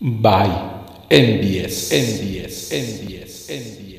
by N10, N10, N10, N10.